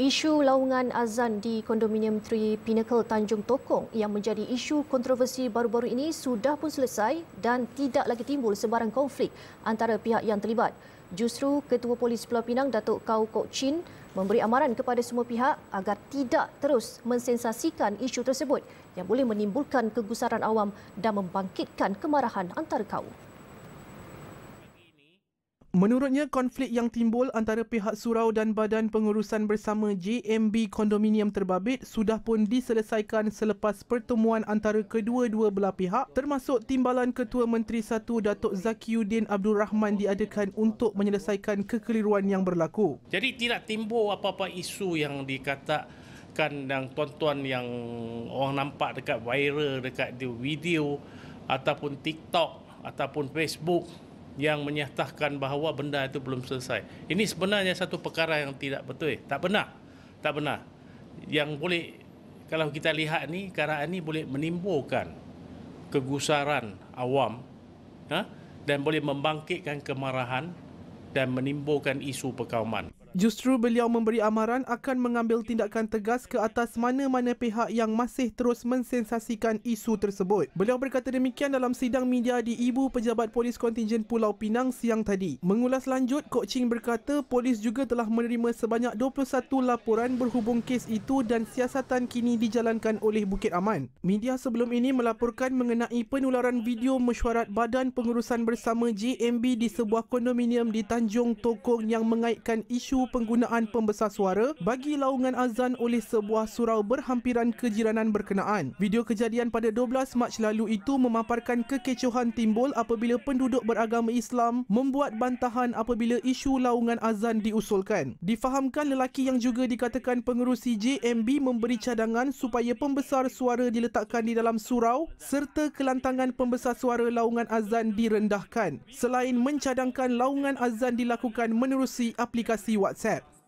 Isu laungan azan di kondominium 3 Pinnacle Tanjung Tokong yang menjadi isu kontroversi baru-baru ini sudah pun selesai dan tidak lagi timbul sebarang konflik antara pihak yang terlibat. Justru Ketua Polis Pulau Pinang Datuk Kau Kok Chin memberi amaran kepada semua pihak agar tidak terus mensensasikan isu tersebut yang boleh menimbulkan kegusaran awam dan membangkitkan kemarahan antara kaum. Menurutnya, konflik yang timbul antara pihak surau dan badan pengurusan bersama JMB kondominium terbabit sudah pun diselesaikan selepas pertemuan antara kedua-dua belah pihak termasuk timbalan Ketua Menteri Satu Datuk Zakiuddin Abdul Rahman diadakan untuk menyelesaikan kekeliruan yang berlaku. Jadi tidak timbul apa-apa isu yang dikatakan yang tuan-tuan yang orang nampak dekat viral, dekat video ataupun TikTok ataupun Facebook yang menyatakan bahawa benda itu belum selesai. Ini sebenarnya satu perkara yang tidak betul. Tak benar. Tak benar. Yang boleh, kalau kita lihat ni, keadaan ini boleh menimbulkan kegusaran awam ha? dan boleh membangkitkan kemarahan dan menimbulkan isu perkauman. Justru beliau memberi amaran akan mengambil tindakan tegas ke atas mana-mana pihak yang masih terus mensensasikan isu tersebut. Beliau berkata demikian dalam sidang media di Ibu Pejabat Polis Kontingen Pulau Pinang siang tadi. Mengulas lanjut, Kok Ching berkata polis juga telah menerima sebanyak 21 laporan berhubung kes itu dan siasatan kini dijalankan oleh Bukit Aman. Media sebelum ini melaporkan mengenai penularan video mesyuarat Badan Pengurusan Bersama JMB di sebuah kondominium di Tanjung Tokong yang mengaitkan isu penggunaan pembesar suara bagi laungan azan oleh sebuah surau berhampiran kejiranan berkenaan. Video kejadian pada 12 Mac lalu itu memaparkan kekecohan timbul apabila penduduk beragama Islam membuat bantahan apabila isu laungan azan diusulkan. Difahamkan lelaki yang juga dikatakan pengerusi JMB memberi cadangan supaya pembesar suara diletakkan di dalam surau serta kelantangan pembesar suara laungan azan direndahkan. Selain mencadangkan laungan azan dilakukan menerusi aplikasi WhatsApp.